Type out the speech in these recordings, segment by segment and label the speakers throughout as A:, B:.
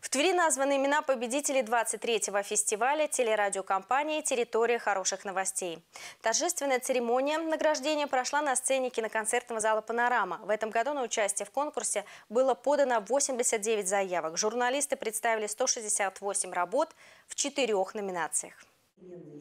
A: В Твери названы имена победителей 23-го фестиваля телерадиокомпании «Территория хороших новостей». Торжественная церемония награждения прошла на сцене киноконцертного зала «Панорама». В этом году на участие в конкурсе было подано 89 заявок. Журналисты представили 168 работ в четырех номинациях.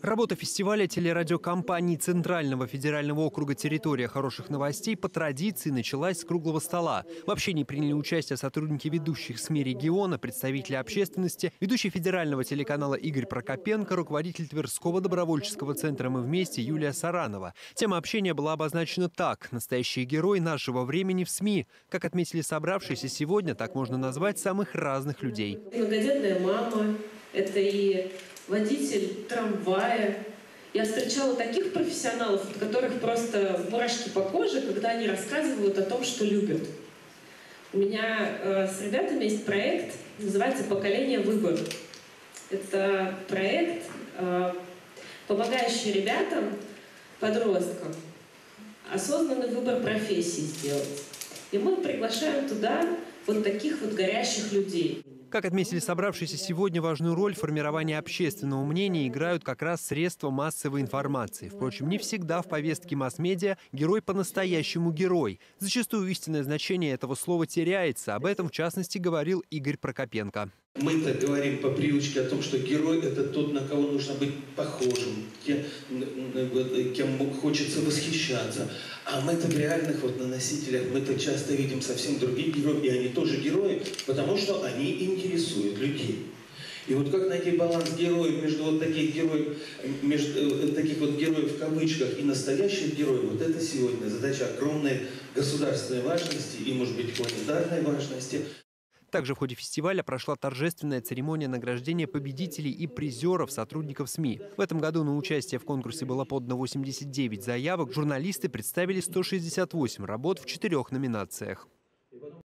B: Работа фестиваля телерадиокомпании Центрального федерального округа «Территория хороших новостей» по традиции началась с круглого стола. В общении приняли участие сотрудники ведущих СМИ региона, представители общественности, ведущий федерального телеканала Игорь Прокопенко, руководитель Тверского добровольческого центра «Мы вместе» Юлия Саранова. Тема общения была обозначена так – настоящий герой нашего времени в СМИ. Как отметили собравшиеся сегодня, так можно назвать самых разных людей.
C: Многодетная мама, это и водитель трамвая. Я встречала таких профессионалов, от которых просто мурашки по коже, когда они рассказывают о том, что любят. У меня э, с ребятами есть проект, называется «Поколение выбор». Это проект, э, помогающий ребятам, подросткам, осознанный выбор профессии сделать. И мы приглашаем туда вот таких вот горящих людей.
B: Как отметили собравшиеся сегодня, важную роль в формировании общественного мнения играют как раз средства массовой информации. Впрочем, не всегда в повестке масс-медиа герой по-настоящему герой. Зачастую истинное значение этого слова теряется. Об этом, в частности, говорил Игорь Прокопенко.
D: Мы-то говорим по привычке о том, что герой – это тот, на кого нужно быть похожим, кем, кем хочется восхищаться. А мы-то в реальных вот, на носителях, мы-то часто видим совсем другие герои, и они тоже герои, потому что они интересуют людей. И вот как найти баланс героев между вот таких героев, между э, таких вот героев в кавычках и настоящих героев, вот это сегодня задача огромной государственной важности и, может быть, планетарной важности.
B: Также в ходе фестиваля прошла торжественная церемония награждения победителей и призеров сотрудников СМИ. В этом году на участие в конкурсе было подано 89 заявок. Журналисты представили 168 работ в четырех номинациях.